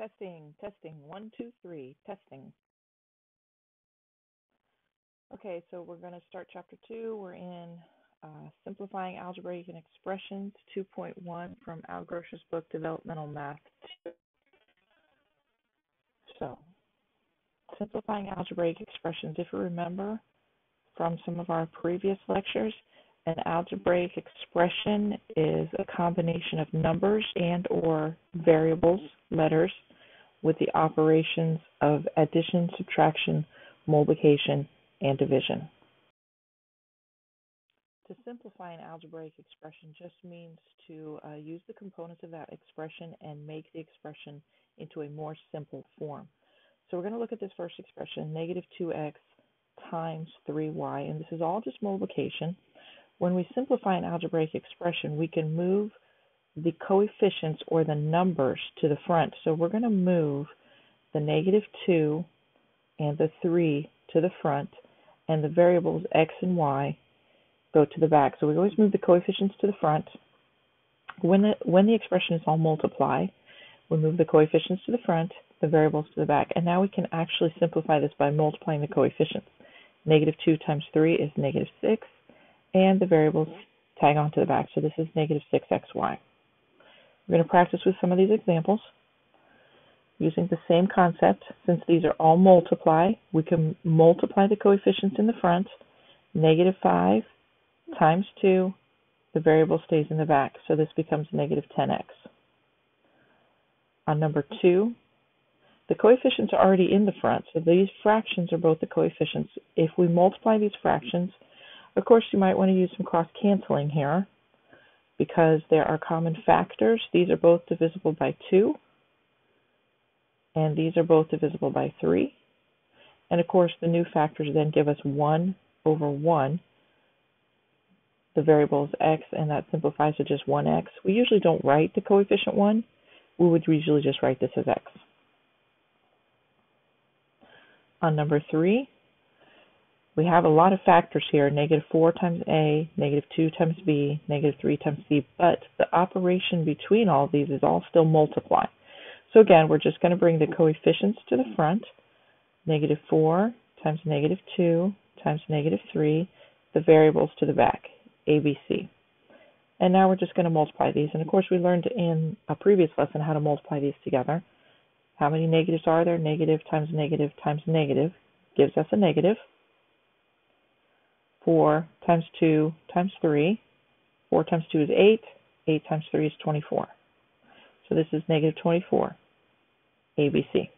Testing, testing, one, two, three, testing. Okay, so we're going to start chapter two. We're in uh, Simplifying Algebraic and Expressions 2.1 from Al Grosch's book Developmental Math 2. So, simplifying algebraic expressions. If you remember from some of our previous lectures, an algebraic expression is a combination of numbers and or variables, letters, with the operations of addition, subtraction, multiplication, and division. To simplify an algebraic expression just means to uh, use the components of that expression and make the expression into a more simple form. So we're going to look at this first expression, negative 2x times 3y, and this is all just multiplication. When we simplify an algebraic expression, we can move the coefficients or the numbers to the front. So we're going to move the negative 2 and the 3 to the front, and the variables x and y go to the back. So we always move the coefficients to the front. When the, when the expression is all multiply, we move the coefficients to the front, the variables to the back. And now we can actually simplify this by multiplying the coefficients. Negative 2 times 3 is negative 6, and the variables tag on to the back. So this is negative 6xy. We're going to practice with some of these examples. Using the same concept, since these are all multiply, we can multiply the coefficients in the front. Negative 5 times 2, the variable stays in the back, so this becomes negative 10x. On number 2, the coefficients are already in the front, so these fractions are both the coefficients. If we multiply these fractions, of course you might want to use some cross-canceling here because there are common factors. These are both divisible by 2 and these are both divisible by 3. And of course, the new factors then give us 1 over 1. The variable is x, and that simplifies to just 1x. We usually don't write the coefficient 1. We would usually just write this as x. On number 3, we have a lot of factors here, negative 4 times a, negative 2 times b, negative 3 times c, but the operation between all these is all still multiply. So again, we're just going to bring the coefficients to the front. Negative 4 times negative 2 times negative 3, the variables to the back, ABC. And now we're just going to multiply these. And of course, we learned in a previous lesson how to multiply these together. How many negatives are there? Negative times negative times negative gives us a negative. 4 times 2 times 3. 4 times 2 is 8. 8 times 3 is 24. So this is negative 24, ABC.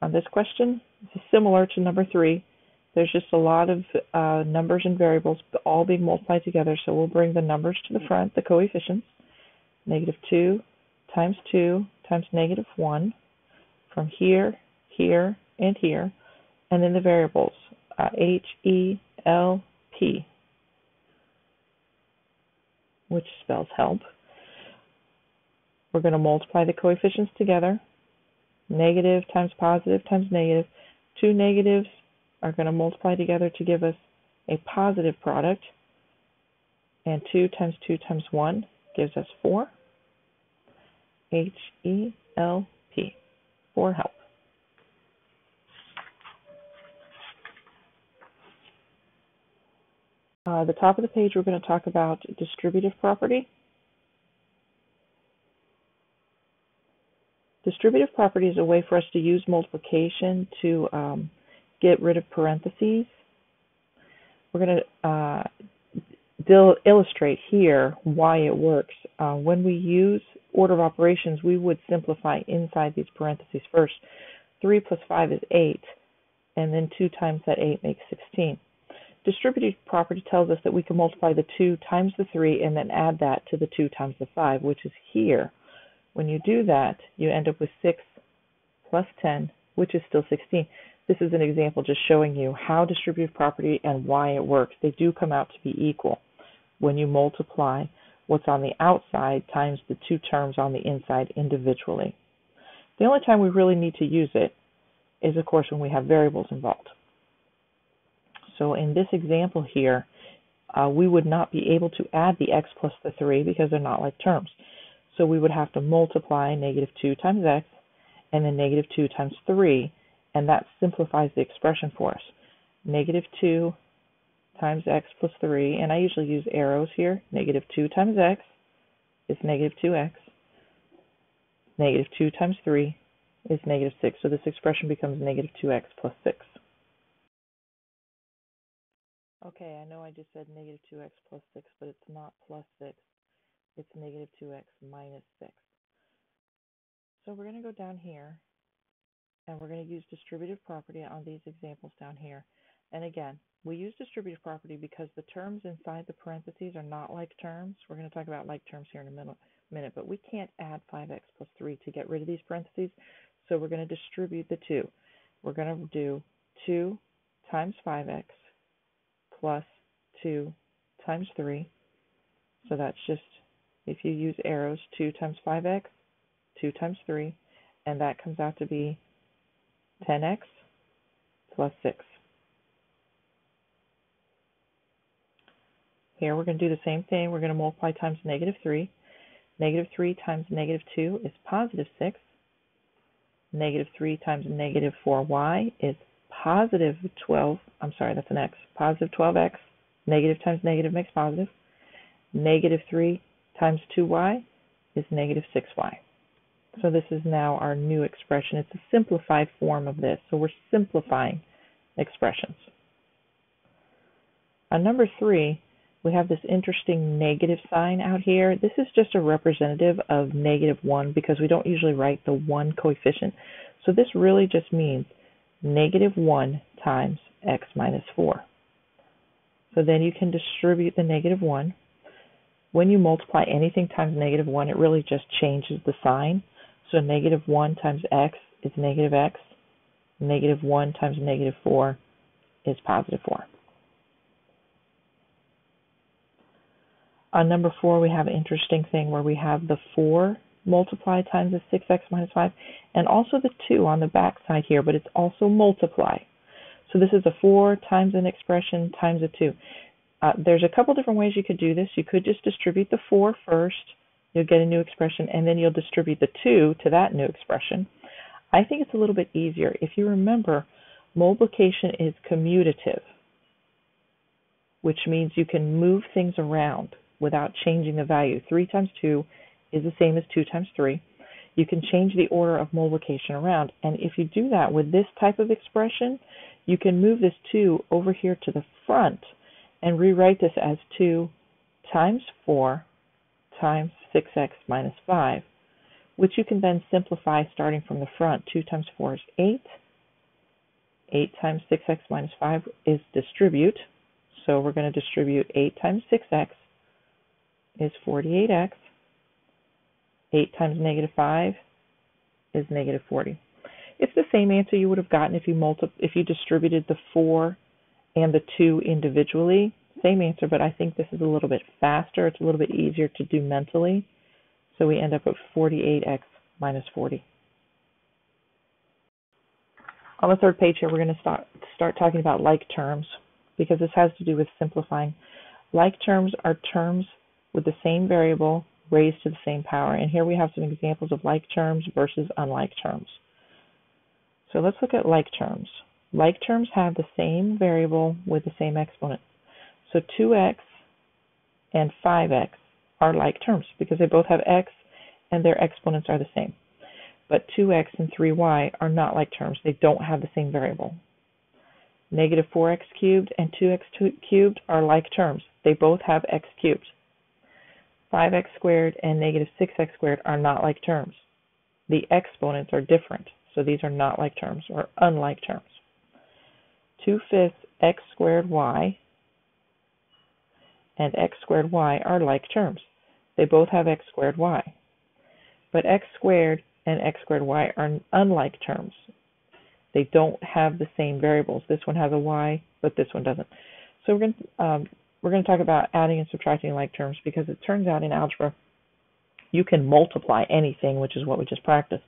On this question, this is similar to number 3. There's just a lot of uh, numbers and variables all being multiplied together, so we'll bring the numbers to the front, the coefficients. Negative 2 times 2 times negative 1 from here, here, and here, and then the variables, uh, H, E, L, P which spells help. We're going to multiply the coefficients together. Negative times positive times negative. Two negatives are going to multiply together to give us a positive product. And 2 times 2 times 1 gives us 4. H-E-L-P. For help. Uh, the top of the page, we're going to talk about distributive property. Distributive property is a way for us to use multiplication to um, get rid of parentheses. We're going to uh, illustrate here why it works. Uh, when we use order of operations, we would simplify inside these parentheses first. 3 plus 5 is 8, and then 2 times that 8 makes 16. Distributive property tells us that we can multiply the 2 times the 3 and then add that to the 2 times the 5, which is here. When you do that, you end up with 6 plus 10, which is still 16. This is an example just showing you how distributive property and why it works. They do come out to be equal when you multiply what's on the outside times the two terms on the inside individually. The only time we really need to use it is, of course, when we have variables involved. So in this example here, uh, we would not be able to add the x plus the 3 because they're not like terms. So we would have to multiply negative 2 times x and then negative 2 times 3, and that simplifies the expression for us. Negative 2 times x plus 3, and I usually use arrows here. Negative 2 times x is negative 2x. Negative 2 times 3 is negative 6. So this expression becomes negative 2x plus 6. Okay, I know I just said negative 2x plus 6, but it's not plus 6. It's negative 2x minus 6. So we're going to go down here, and we're going to use distributive property on these examples down here. And again, we use distributive property because the terms inside the parentheses are not like terms. We're going to talk about like terms here in a minute, minute but we can't add 5x plus 3 to get rid of these parentheses. So we're going to distribute the 2. We're going to do 2 times 5x plus 2 times 3. So that's just, if you use arrows, 2 times 5x, 2 times 3, and that comes out to be 10x plus 6. Here we're going to do the same thing. We're going to multiply times negative 3. Negative 3 times negative 2 is positive 6. Negative 3 times negative 4y is positive 12. I'm sorry, that's an x. Positive 12x. Negative times negative makes positive. Negative 3 times 2y is negative 6y. So this is now our new expression. It's a simplified form of this. So we're simplifying expressions. On number 3, we have this interesting negative sign out here. This is just a representative of negative 1 because we don't usually write the 1 coefficient. So this really just means negative 1 times x minus 4. So then you can distribute the negative 1. When you multiply anything times negative 1, it really just changes the sign. So negative 1 times x is negative x. Negative 1 times negative 4 is positive 4. On number four, we have an interesting thing where we have the 4 multiply times the 6x minus 5, and also the 2 on the back side here, but it's also multiply. So this is a 4 times an expression times a 2. Uh, there's a couple different ways you could do this. You could just distribute the 4 first, you'll get a new expression, and then you'll distribute the 2 to that new expression. I think it's a little bit easier. If you remember, multiplication is commutative, which means you can move things around without changing the value. 3 times 2 is the same as 2 times 3. You can change the order of multiplication around. And if you do that with this type of expression, you can move this 2 over here to the front and rewrite this as 2 times 4 times 6x minus 5, which you can then simplify starting from the front. 2 times 4 is 8. 8 times 6x minus 5 is distribute. So we're going to distribute 8 times 6x is 48x. 8 times negative 5 is negative 40. It's the same answer you would have gotten if you multi if you distributed the 4 and the 2 individually. Same answer, but I think this is a little bit faster. It's a little bit easier to do mentally. So we end up with 48x minus 40. On the third page here, we're going to start, start talking about like terms because this has to do with simplifying. Like terms are terms with the same variable raised to the same power. And here we have some examples of like terms versus unlike terms. So let's look at like terms. Like terms have the same variable with the same exponent. So 2x and 5x are like terms because they both have x and their exponents are the same. But 2x and 3y are not like terms. They don't have the same variable. Negative 4x cubed and 2x cubed are like terms. They both have x cubed. 5x squared and negative 6x squared are not like terms. The exponents are different, so these are not like terms or unlike terms. 2 fifths x squared y and x squared y are like terms. They both have x squared y. But x squared and x squared y are unlike terms. They don't have the same variables. This one has a y, but this one doesn't. So we're going to um, we're going to talk about adding and subtracting like terms because it turns out in algebra you can multiply anything, which is what we just practiced,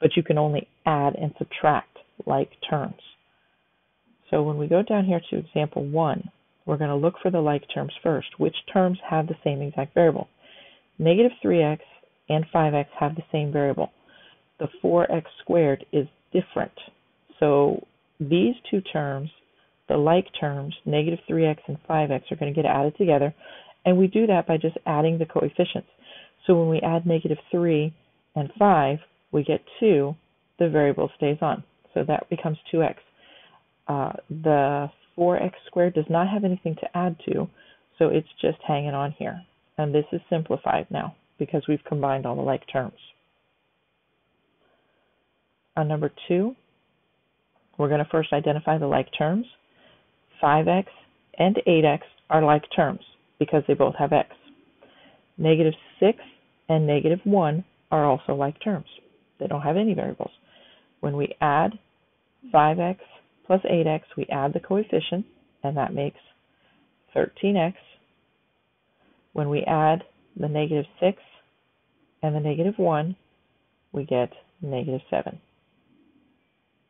but you can only add and subtract like terms. So when we go down here to example 1, we're going to look for the like terms first. Which terms have the same exact variable? Negative 3x and 5x have the same variable. The 4x squared is different. So these two terms, the like terms, negative 3x and 5x, are going to get added together. And we do that by just adding the coefficients. So when we add negative 3 and 5, we get 2. The variable stays on. So that becomes 2x. Uh, the 4x squared does not have anything to add to, so it's just hanging on here. And this is simplified now because we've combined all the like terms. On number 2, we're going to first identify the like terms. 5x and 8x are like terms because they both have x. Negative 6 and negative 1 are also like terms. They don't have any variables. When we add 5x plus 8x, we add the coefficient, and that makes 13x. When we add the negative 6 and the negative 1, we get negative 7.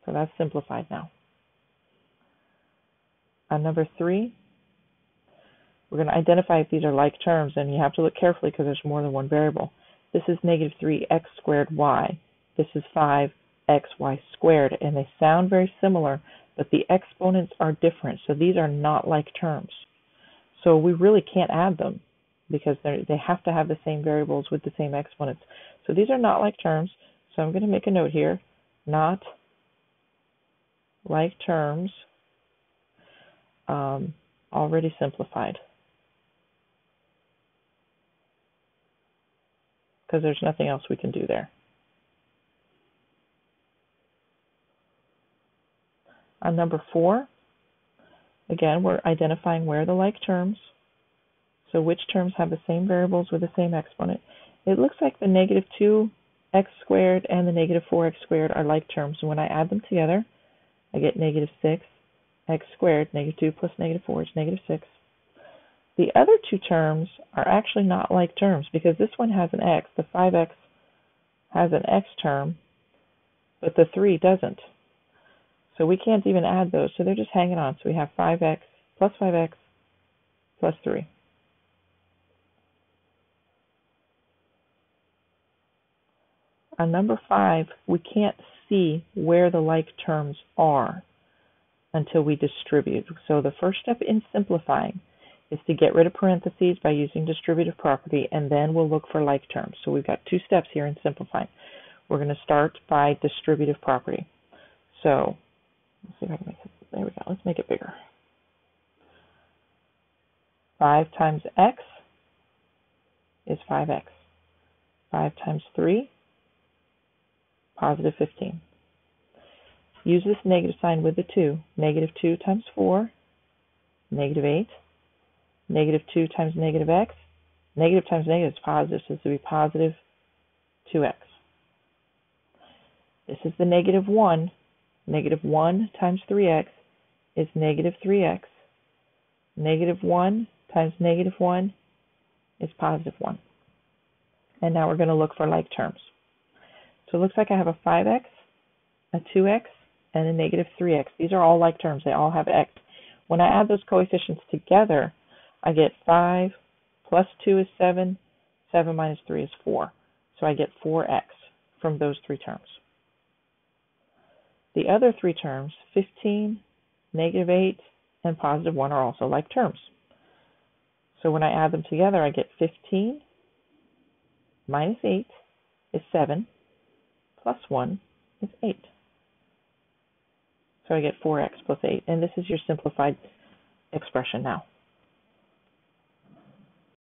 So that's simplified now. On number 3, we're going to identify if these are like terms, and you have to look carefully because there's more than one variable. This is negative 3x squared y. This is 5xy squared, and they sound very similar, but the exponents are different, so these are not like terms. So we really can't add them because they have to have the same variables with the same exponents. So these are not like terms, so I'm going to make a note here, not like terms, um, already simplified. because there's nothing else we can do there. On number four, again, we're identifying where the like terms, so which terms have the same variables with the same exponent. It looks like the negative 2x squared and the negative 4x squared are like terms, and when I add them together, I get negative 6 x squared, negative 2 plus negative 4 is negative 6. The other two terms are actually not like terms because this one has an x, the 5x has an x term, but the 3 doesn't. So we can't even add those, so they're just hanging on. So we have 5x plus 5x plus 3. On number 5, we can't see where the like terms are until we distribute. So the first step in simplifying is to get rid of parentheses by using distributive property, and then we'll look for like terms. So we've got two steps here in simplifying. We're going to start by distributive property. So let's see if I can make it. There we go. Let's make it bigger. 5 times x is 5x. 5 times 3, positive 15. Use this negative sign with the 2. Negative 2 times 4, negative 8 negative 2 times negative x. Negative times negative is positive, so this will be positive 2x. This is the negative 1. Negative 1 times 3x is negative 3x. Negative 1 times negative 1 is positive 1. And now we're going to look for like terms. So it looks like I have a 5x, a 2x, and a negative 3x. These are all like terms. They all have x. When I add those coefficients together, I get 5 plus 2 is 7. 7 minus 3 is 4. So I get 4x from those three terms. The other three terms, 15, negative 8, and positive 1 are also like terms. So when I add them together, I get 15 minus 8 is 7, plus 1 is 8. So I get 4x plus 8, and this is your simplified expression now.